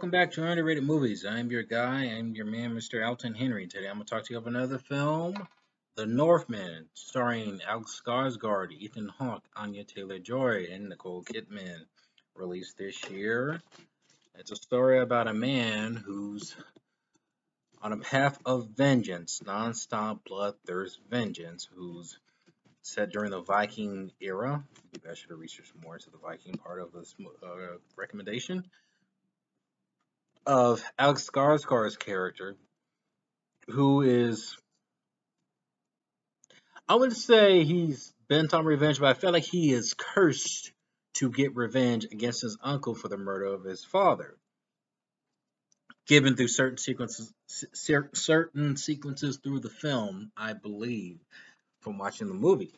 Welcome back to Underrated Movies. I'm your guy, I'm your man, Mr. Alton Henry. Today I'm going to talk to you about another film, The Northman, starring Alex Skarsgård, Ethan Hawke, Anya Taylor-Joy, and Nicole Kidman. Released this year. It's a story about a man who's on a path of vengeance, non-stop bloodthirst vengeance, who's set during the Viking era. Maybe I should have researched more into the Viking part of this uh, recommendation of Alex Skarsgård's character, who is, I would say he's bent on revenge, but I feel like he is cursed to get revenge against his uncle for the murder of his father. Given through certain sequences, certain sequences through the film, I believe, from watching the movie.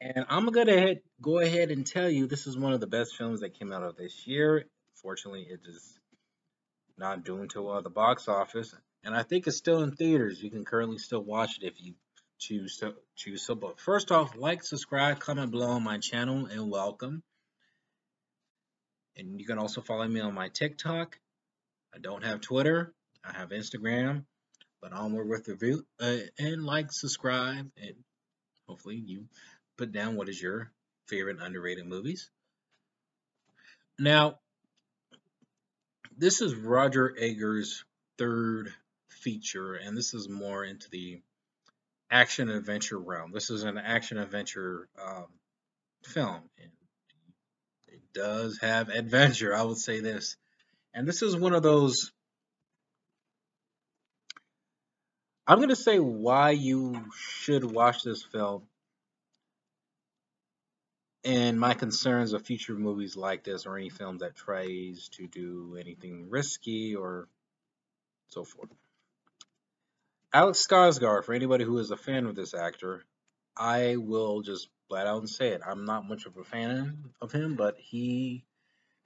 And I'm gonna go ahead and tell you this is one of the best films that came out of this year. Fortunately, it is not doing too well at the box office, and I think it's still in theaters. You can currently still watch it if you choose to choose so. But first off, like, subscribe, comment below on my channel, and welcome. And you can also follow me on my TikTok. I don't have Twitter. I have Instagram, but onward with the review uh, and like, subscribe, and hopefully you put down what is your favorite underrated movies. Now, this is Roger Eggers' third feature, and this is more into the action adventure realm. This is an action adventure um, film, and it does have adventure. I would say this, and this is one of those. I'm going to say why you should watch this film and my concerns of future movies like this or any film that tries to do anything risky or so forth. Alex Skarsgård, for anybody who is a fan of this actor, I will just flat out and say it. I'm not much of a fan of him, but he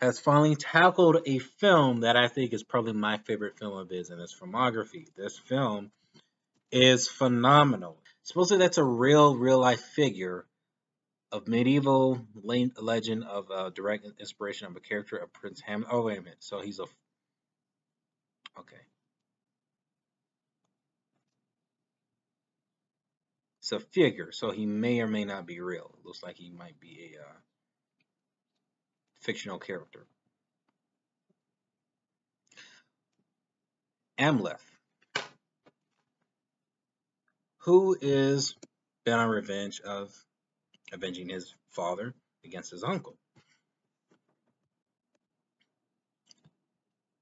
has finally tackled a film that I think is probably my favorite film of his in his filmography. This film is phenomenal. Supposedly that's a real, real life figure of medieval legend of uh, direct inspiration of a character of Prince Ham. Oh, wait a minute. So he's a. Okay. It's a figure, so he may or may not be real. It looks like he might be a uh, fictional character. Amleth, who is bent on revenge of avenging his father against his uncle.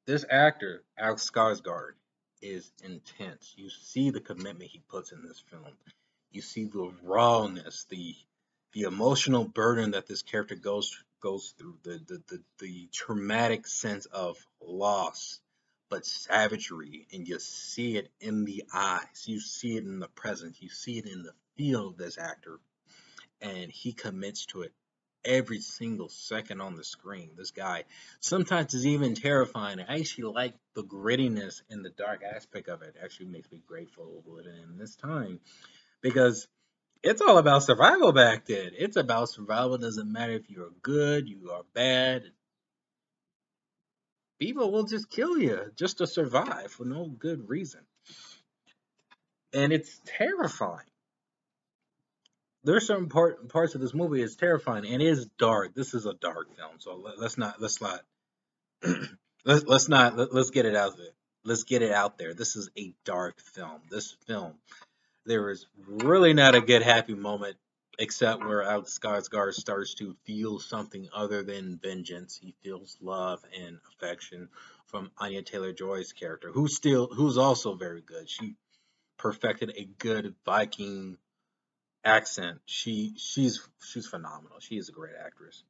This actor, Alex Skarsgård, is intense. You see the commitment he puts in this film. You see the rawness, the the emotional burden that this character goes goes through, the the the, the traumatic sense of loss, but savagery, and you see it in the eyes. You see it in the presence. You see it in the feel of this actor and he commits to it every single second on the screen. This guy sometimes is even terrifying. I actually like the grittiness and the dark aspect of it. actually makes me grateful with it in this time because it's all about survival back then. It's about survival. It doesn't matter if you're good, you are bad. People will just kill you just to survive for no good reason. And it's terrifying there's certain part parts of this movie is terrifying and it is dark. This is a dark film, so let, us not let's not let's let's not let, let's get it out there. Let's get it out there. This is a dark film. This film, there is really not a good happy moment except where Alex Skarsgård starts to feel something other than vengeance. He feels love and affection from Anya Taylor Joy's character, who's still who's also very good. She perfected a good Viking accent. She she's she's phenomenal. She is a great actress.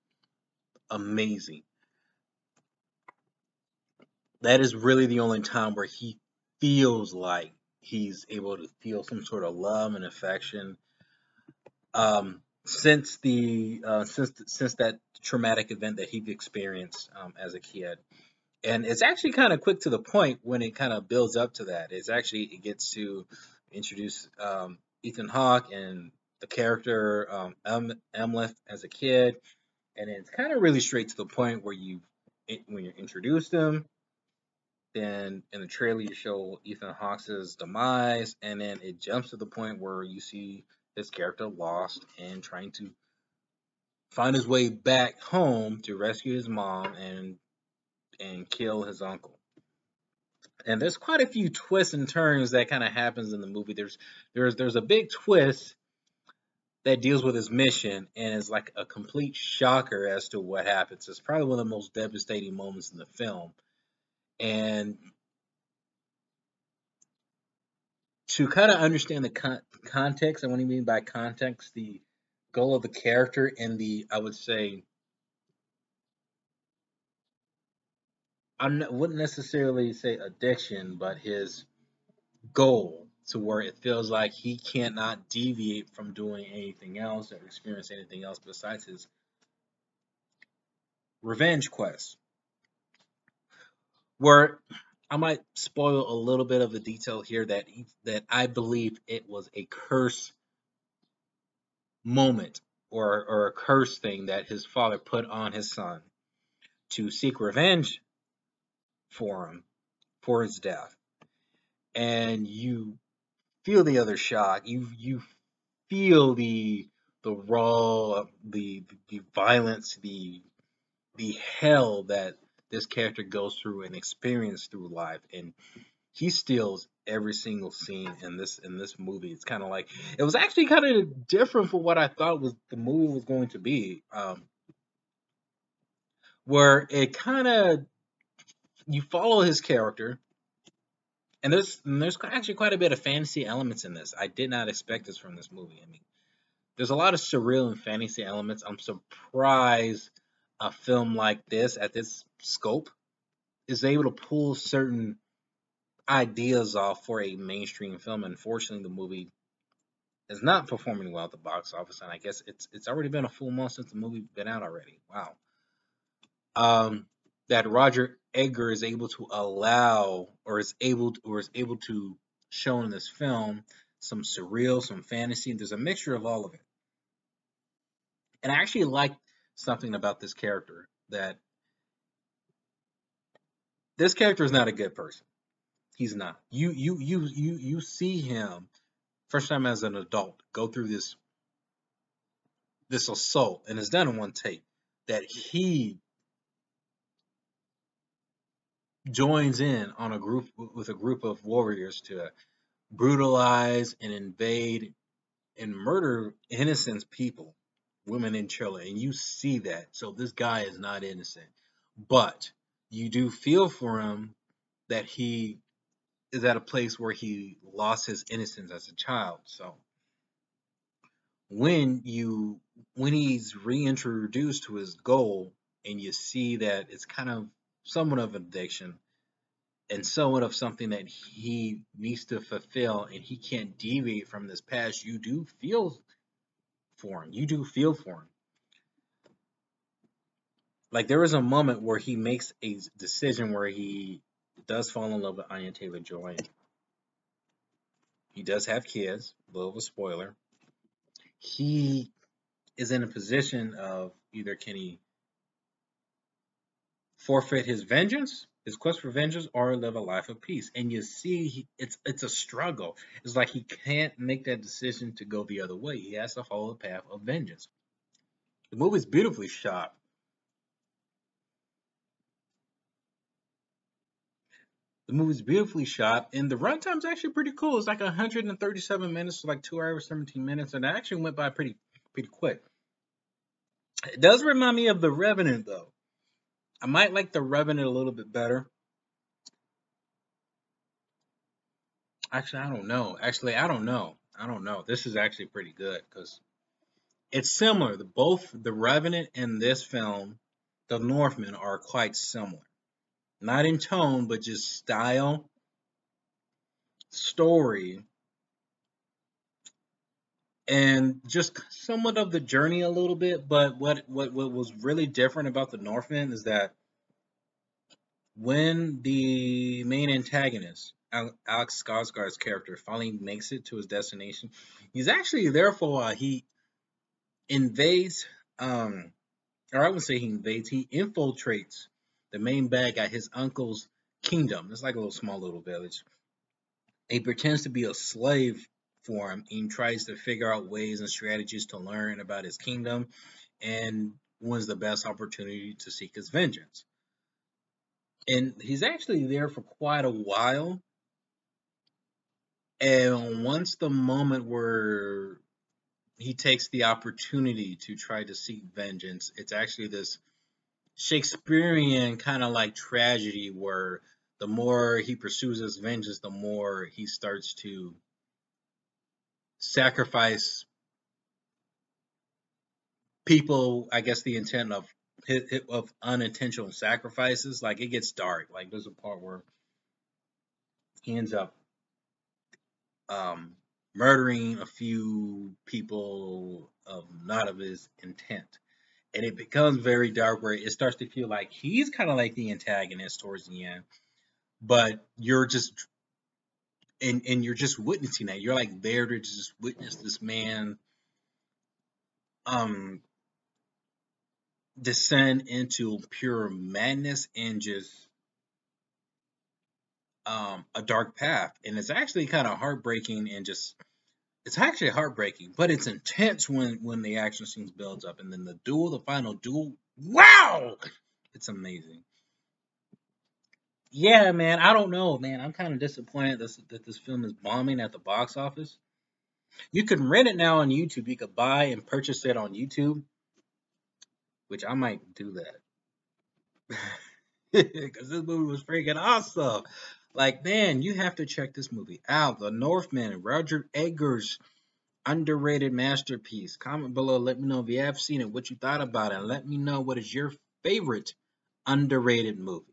Amazing. That is really the only time where he feels like he's able to feel some sort of love and affection. Um, since the uh, since since that traumatic event that he experienced um, as a kid, and it's actually kind of quick to the point when it kind of builds up to that. It's actually it gets to introduce um, Ethan Hawke and the character um, Amleth as a kid, and it's kind of really straight to the point where you when you introduce them, then in the trailer you show Ethan Hawke's demise, and then it jumps to the point where you see his character lost and trying to find his way back home to rescue his mom and and kill his uncle. And there's quite a few twists and turns that kind of happens in the movie. There's there's there's a big twist that deals with his mission and is like a complete shocker as to what happens. It's probably one of the most devastating moments in the film. And to kind of understand the con- context, and what I mean by context, the goal of the character and the, I would say, I wouldn't necessarily say addiction, but his goal to where it feels like he cannot deviate from doing anything else or experience anything else besides his revenge quest. Where I might spoil a little bit of the detail here that he, that I believe it was a curse moment or or a curse thing that his father put on his son to seek revenge for him for his death. And you feel the other shock. You you feel the the raw, the the violence, the the hell that this character goes through and experiences through life, and he steals every single scene in this in this movie. It's kind of like it was actually kind of different from what I thought was the movie was going to be. Um, where it kind of you follow his character and there's and there's actually quite a bit of fantasy elements in this. I did not expect this from this movie. I mean, there's a lot of surreal and fantasy elements. I'm surprised a film like this at this scope is able to pull certain ideas off for a mainstream film. Unfortunately, the movie is not performing well at the box office, and I guess it's it's already been a full month since the movie been out already. Wow. Um, that Roger Eggers is able to allow or is able to, or is able to show in this film some surreal, some fantasy. There's a mixture of all of it. And I actually like something about this character that this character is not a good person. He's not. You you you you you see him first time as an adult go through this this assault and it's done in one take that he joins in on a group with a group of warriors to brutalize and invade and murder innocent people, women and children. And you see that. So this guy is not innocent. But you do feel for him that he is at a place where he lost his innocence as a child. So when you when he's reintroduced to his goal and you see that it's kind of somewhat of addiction and somewhat of something that he needs to fulfill and he can't deviate from this past, you do feel for him. You do feel for him. Like there is a moment where he makes a decision where he does fall in love with Anya Taylor Joy. He does have kids, a little of a spoiler. He is in a position of either can he forfeit his vengeance, his quest for vengeance, or live a life of peace. And you see, he, it's it's a struggle. It's like he can't make that decision to go the other way. He has to follow the path of vengeance. The movie's beautifully shot. The movie's beautifully shot, and the runtime's actually pretty cool. It's like 137 minutes, so like two hours, 17 minutes, and it actually went by pretty pretty quick. It does remind me of The Revenant, though. I might like the Revenant a little bit better. Actually, I don't know. Actually, I don't know. I don't know. This is actually pretty good because it's similar. The, both the Revenant and this film, The Northman, are quite similar. Not in tone, but just style, story, and just somewhat of the journey a little bit. But what what what was really different about the Northman is that when the main antagonist, Alex Skarsgård's character, finally makes it to his destination, he's actually there for a while. He invades, um, or I would say he invades, he infiltrates the main bad guy, his uncle's kingdom. It's like a little small little village. He pretends to be a slave for him and tries to figure out ways and strategies to learn about his kingdom and when's the best opportunity to seek his vengeance. And he's actually there for quite a while. And once the moment where he takes the opportunity to try to seek vengeance, it's actually this Shakespearean kind of like tragedy where the more he pursues his vengeance, the more he starts to sacrifice people. I guess the intent of of unintentional sacrifices, like it gets dark. Like there's a part where he ends up um, murdering a few people of not of his intent and it becomes very dark where it starts to feel like he's kind of like the antagonist towards the end but you're just and and you're just witnessing that. You're like there to just witness this man um descend into pure madness and just um a dark path. And it's actually kind of heartbreaking and just it's actually heartbreaking but it's intense when when the action scenes builds up and then the duel the final duel. Wow! It's amazing yeah, man, I don't know, man. I'm kind of disappointed this, that this film is bombing at the box office. You can rent it now on YouTube. You could buy and purchase it on YouTube, which I might do that. Because this movie was freaking awesome. Like, man, you have to check this movie out. The Northman, Roger Eggers' underrated masterpiece. Comment below. Let me know if you have seen it, what you thought about it. And let me know what is your favorite underrated movie.